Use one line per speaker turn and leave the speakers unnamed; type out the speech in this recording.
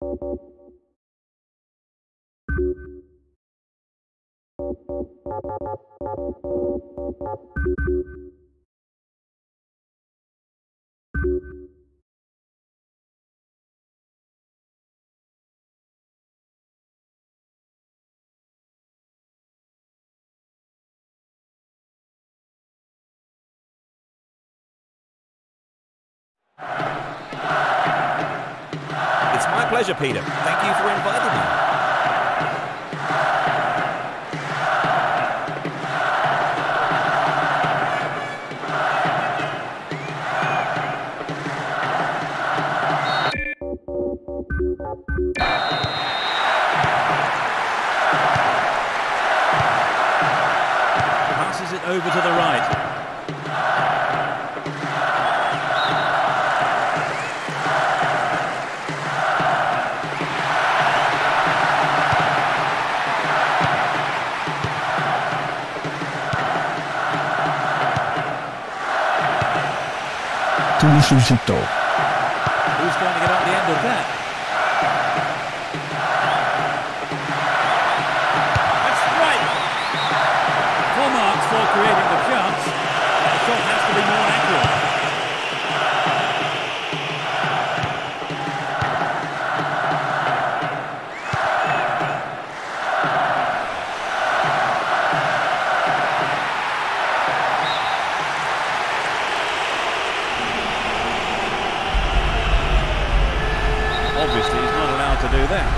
Thank you. Pleasure, Peter. Thank you for inviting me. Passes it over to the right.
Tu suscitó.
Who's going to get the end of that? To do that.